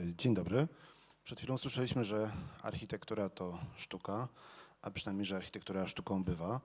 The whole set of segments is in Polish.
Dzień dobry. Przed chwilą słyszeliśmy, że architektura to sztuka, a przynajmniej, że architektura sztuką bywa.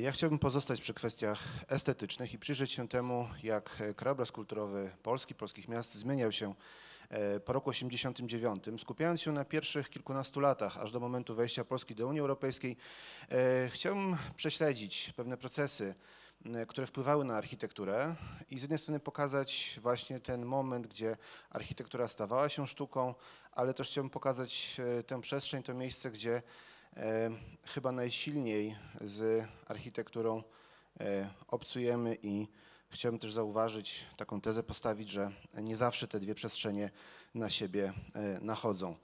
Ja chciałbym pozostać przy kwestiach estetycznych i przyjrzeć się temu, jak krajobraz kulturowy Polski, polskich miast zmieniał się e, po roku 89, skupiając się na pierwszych kilkunastu latach, aż do momentu wejścia Polski do Unii Europejskiej. E, chciałbym prześledzić pewne procesy, które wpływały na architekturę i z jednej strony pokazać właśnie ten moment, gdzie architektura stawała się sztuką, ale też chciałbym pokazać e, tę przestrzeń, to miejsce, gdzie e, chyba najsilniej z architekturą obcujemy i chciałbym też zauważyć, taką tezę postawić, że nie zawsze te dwie przestrzenie na siebie nachodzą.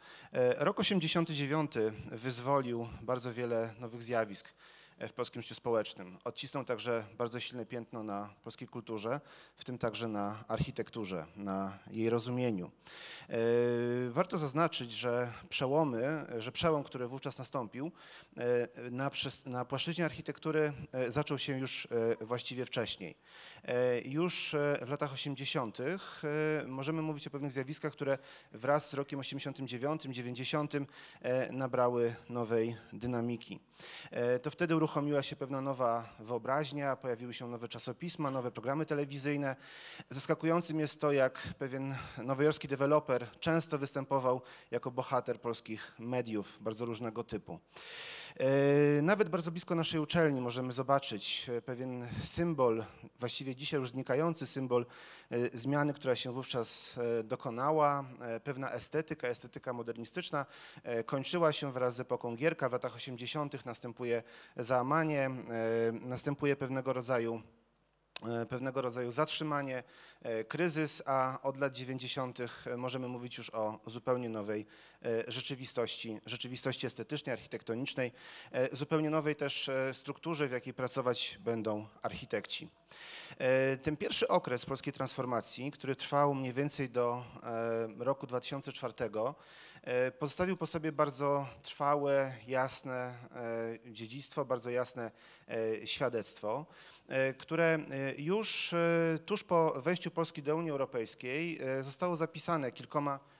Rok 89 wyzwolił bardzo wiele nowych zjawisk w polskim życiu społecznym. Odcisnął także bardzo silne piętno na polskiej kulturze, w tym także na architekturze, na jej rozumieniu. E, warto zaznaczyć, że przełomy, że przełom, który wówczas nastąpił e, na, na płaszczyźnie architektury e, zaczął się już właściwie wcześniej. Już w latach 80. możemy mówić o pewnych zjawiskach, które wraz z rokiem 89, 90 nabrały nowej dynamiki. To wtedy uruchomiła się pewna nowa wyobraźnia, pojawiły się nowe czasopisma, nowe programy telewizyjne. Zaskakującym jest to, jak pewien nowojorski deweloper często występował jako bohater polskich mediów bardzo różnego typu. E, nawet bardzo blisko naszej uczelni możemy zobaczyć e, pewien symbol, właściwie dzisiaj już znikający symbol e, zmiany, która się wówczas dokonała. Pewna estetyka, estetyka modernistyczna kończyła się wraz z epoką Gierka. W latach 80. następuje załamanie, następuje pewnego rodzaju pewnego rodzaju zatrzymanie, e, kryzys, a od lat 90. możemy mówić już o zupełnie nowej e, rzeczywistości, rzeczywistości estetycznej, architektonicznej, zupełnie nowej też strukturze, w jakiej pracować będą architekci. Ten pierwszy okres polskiej transformacji, który trwał mniej więcej do roku 2004, pozostawił po sobie bardzo trwałe, jasne dziedzictwo, bardzo jasne świadectwo. E, które e, już e, tuż po wejściu Polski do Unii Europejskiej zostało zapisane kilkoma E,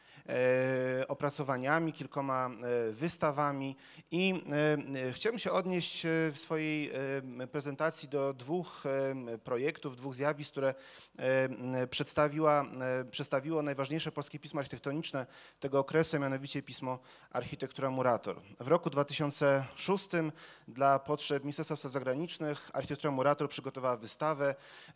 opracowaniami, kilkoma e, wystawami i e, chciałbym się odnieść w swojej prezentacji do dwóch projektów, dwóch zjawisk, które przedstawiła, przedstawiło najważniejsze polskie pismo architektoniczne tego okresu, mianowicie pismo Architektura Murator. W roku 2006 dla potrzeb Ministerstwa Spraw Zagranicznych Architektura Murator przygotowała wystawę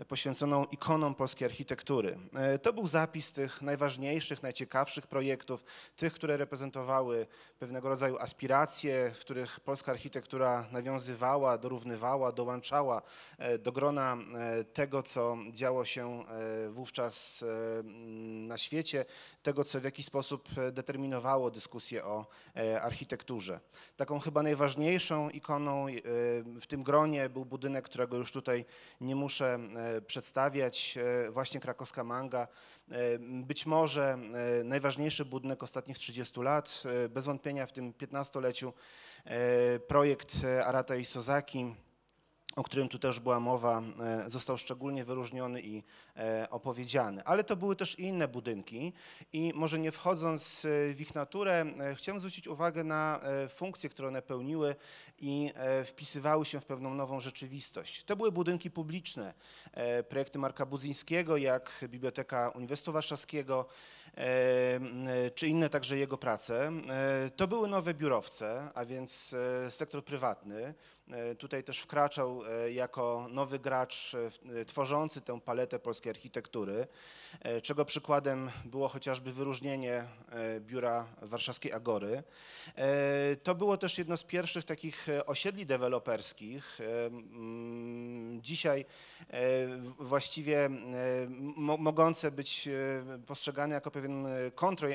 poświęconą ikonom polskiej architektury. To był zapis tych najważniejszych, najciekawszych projektów, projektów, tych, które reprezentowały pewnego rodzaju aspiracje, w których polska architektura nawiązywała, dorównywała, dołączała e, do grona e, tego, co działo się e, wówczas na świecie, tego, co w jakiś sposób determinowało dyskusję o architekturze. Taką chyba najważniejszą ikoną w tym gronie był budynek, którego już tutaj nie muszę przedstawiać, właśnie krakowska manga, być może najważniejszy budynek ostatnich 30 lat, bez wątpienia w tym 15-leciu projekt Arata i Sozaki, o którym tu też była mowa, e, został szczególnie wyróżniony i e, opowiedziany. Ale to były też inne budynki i może nie wchodząc e, w ich naturę, chciałem zwrócić uwagę na funkcje, które one pełniły i wpisywały się w pewną nową rzeczywistość. To były budynki publiczne, projekty Marka Budzyńskiego, jak Biblioteka Uniwersytetu Warszawskiego, czy inne także jego prace. To były nowe biurowce, a więc sektor prywatny, E, tutaj też wkraczał e, jako nowy gracz e, tworzący tę paletę polskiej architektury, czego przykładem było chociażby wyróżnienie biura warszawskiej Agory. To było też jedno z pierwszych takich osiedli deweloperskich. Dzisiaj właściwie mogące być postrzegane jako pewien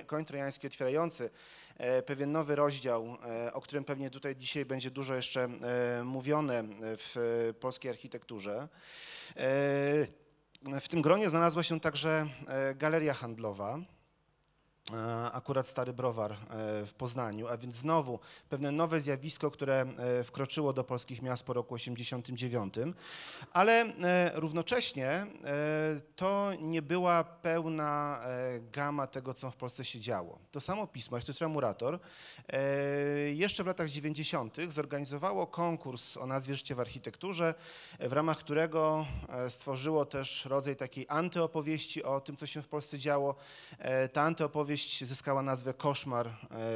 koń trojański otwierający E, pewien nowy rozdział, e, o którym pewnie tutaj dzisiaj będzie dużo jeszcze e, mówione w polskiej architekturze. W tym gronie znalazła się także galeria handlowa. E, akurat Stary Browar e, w Poznaniu, a więc znowu pewne nowe zjawisko, które e, wkroczyło do polskich miast po roku 89, ale równocześnie to nie była pełna gama tego, co w Polsce się działo. To samo pismo, Architektura Murator, jeszcze w latach 90. zorganizowało konkurs o nazwie Życie w architekturze, w ramach którego stworzyło też rodzaj takiej antyopowieści o tym, co się w Polsce działo. Ta antyopowieść powieść zyskała nazwę Koszmar e,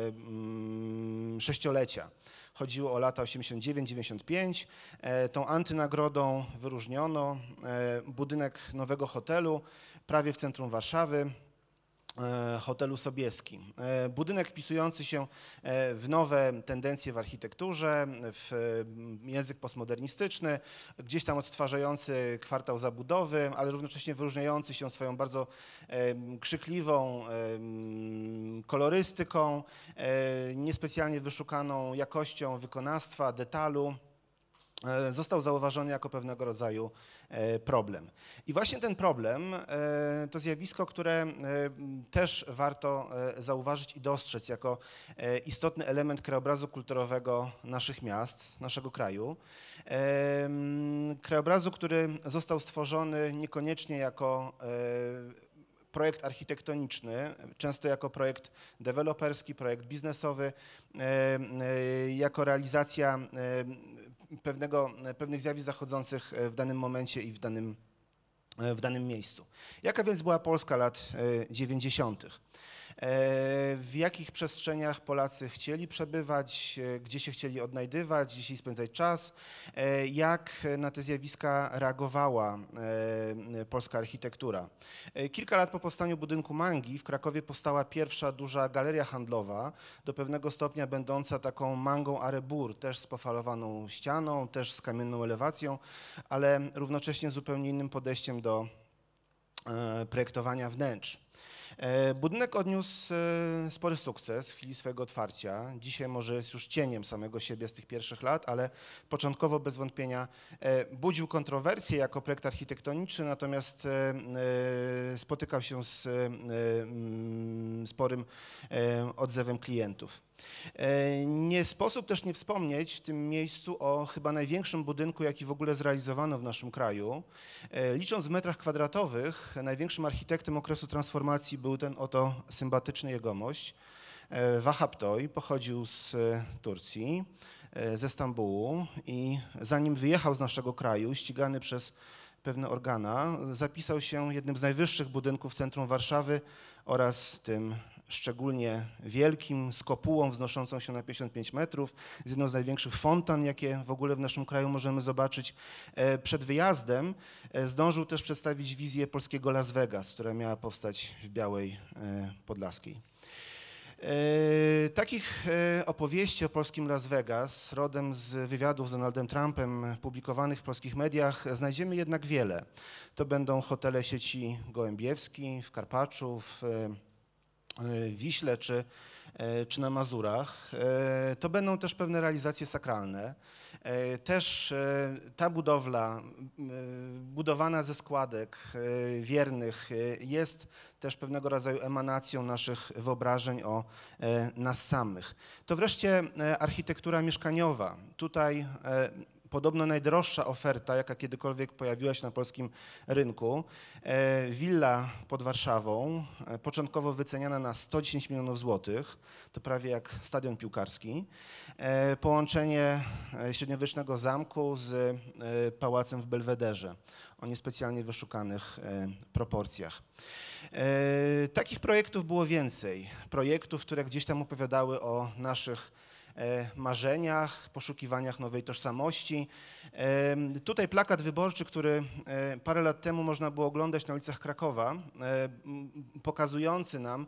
mm, sześciolecia. Chodziło o lata 89-95. E, tą antynagrodą wyróżniono e, budynek nowego hotelu prawie w centrum Warszawy, hotelu Sobieski. E, budynek wpisujący się e, w nowe tendencje w architekturze, w język postmodernistyczny, gdzieś tam odtwarzający kwartał zabudowy, ale równocześnie wyróżniający się swoją bardzo krzykliwą kolorystyką, niespecjalnie wyszukaną jakością wykonawstwa, detalu. E, został zauważony jako pewnego rodzaju e, problem. I właśnie ten problem e, to zjawisko, które też warto zauważyć i dostrzec jako istotny element krajobrazu kulturowego naszych miast, naszego kraju. Krajobrazu, który został stworzony niekoniecznie jako projekt architektoniczny, często jako projekt deweloperski, projekt biznesowy, jako realizacja pewnego, pewnych zjawisk zachodzących e, w danym momencie i w danym, e, w danym miejscu. Jaka więc była Polska lat 90.? E, w jakich przestrzeniach Polacy chcieli przebywać, gdzie się chcieli odnajdywać, chcieli spędzać czas, jak na te zjawiska reagowała polska architektura. Kilka lat po powstaniu budynku Mangi w Krakowie powstała pierwsza duża galeria handlowa, do pewnego stopnia będąca taką mangą Arebur, też z pofalowaną ścianą, też z kamienną elewacją, ale równocześnie zupełnie innym podejściem do projektowania wnętrz. E, budynek odniósł e, spory sukces w chwili swojego otwarcia. Dzisiaj może jest już cieniem samego siebie z tych pierwszych lat, ale początkowo bez wątpienia e, budził kontrowersje jako projekt architektoniczny, natomiast spotykał się z sporym odzewem klientów. E, nie sposób też nie wspomnieć w tym miejscu o chyba największym budynku, jaki w ogóle zrealizowano w naszym kraju. E, licząc w metrach kwadratowych, największym architektem okresu transformacji był ten oto sympatyczny jegomość. E, Wahab Toy pochodził z Turcji, ze Stambułu i zanim wyjechał z naszego kraju, ścigany przez pewne organa, zapisał się jednym z najwyższych budynków centrum Warszawy oraz tym szczególnie wielkim, z kopułą wznoszącą się na 55 metrów, z jedną z największych fontan, jakie w ogóle w naszym kraju możemy zobaczyć. E, przed wyjazdem e, zdążył też przedstawić wizję polskiego Las Vegas, która miała powstać w Białej e, Podlaskiej. Takich opowieści o polskim Las Vegas, rodem z wywiadów z Donaldem Trumpem, publikowanych w polskich mediach, znajdziemy jednak wiele. To będą hotele sieci Gołębiewski w Karpaczu, w Wiśle czy, e, czy na Mazurach. E, to będą też pewne realizacje sakralne. Też ta budowla, budowana ze składek wiernych, jest też pewnego rodzaju emanacją naszych wyobrażeń o nas samych. To wreszcie architektura mieszkaniowa. Tutaj podobno najdroższa oferta, jaka kiedykolwiek pojawiła się na polskim rynku. E, willa pod Warszawą, e, początkowo wyceniana na 110 milionów złotych, to prawie jak stadion piłkarski. E, połączenie średniowiecznego zamku z pałacem w Belwederze o niespecjalnie wyszukanych proporcjach. Takich projektów było więcej. Projektów, które gdzieś tam opowiadały o naszych marzeniach, poszukiwaniach nowej tożsamości. E, tutaj plakat wyborczy, który e, parę lat temu można było oglądać na ulicach Krakowa, pokazujący nam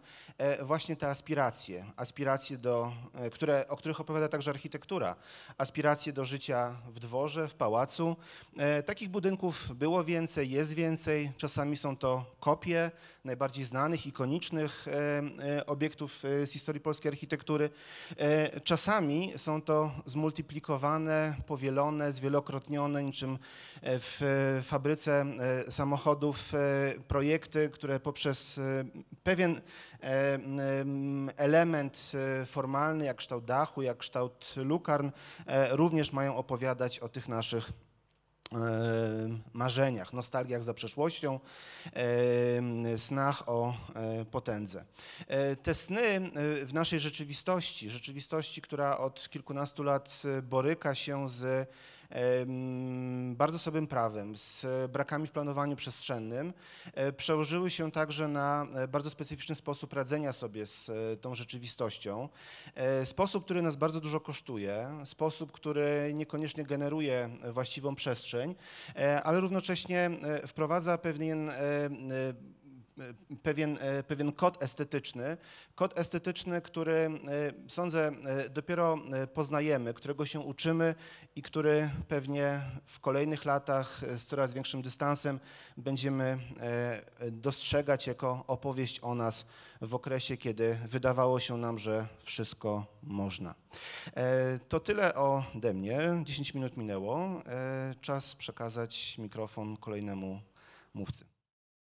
właśnie te aspiracje, aspiracje, do, które, o których opowiada także architektura, aspiracje do życia w dworze, w pałacu. Takich budynków było więcej, jest więcej, czasami są to kopie najbardziej znanych, ikonicznych obiektów z historii polskiej architektury. Czasami czasami są to zmultiplikowane, powielone, zwielokrotnione, niczym e, w fabryce e, samochodów e, projekty, które poprzez pewien element formalny, jak kształt dachu, jak kształt lukarn, również mają opowiadać o tych naszych marzeniach, nostalgiach za przeszłością, e, snach o e, potędze. E, Te sny e, w naszej rzeczywistości, rzeczywistości, która od kilkunastu lat e, boryka się z bardzo słabym prawem, z brakami w planowaniu przestrzennym, e, przełożyły się także na e, bardzo specyficzny sposób radzenia sobie z e, tą rzeczywistością. Sposób, który nas bardzo dużo kosztuje, sposób, który niekoniecznie generuje właściwą przestrzeń, ale równocześnie wprowadza pewien pewien, e, pewien kod estetyczny, kod estetyczny, który e, sądzę e, dopiero e, poznajemy, którego się uczymy i który pewnie w kolejnych latach e, z coraz większym dystansem będziemy e, dostrzegać jako opowieść o nas w okresie, kiedy wydawało się nam, że wszystko można. E, To tyle ode mnie. 10 minut minęło. E, Czas przekazać mikrofon kolejnemu mówcy.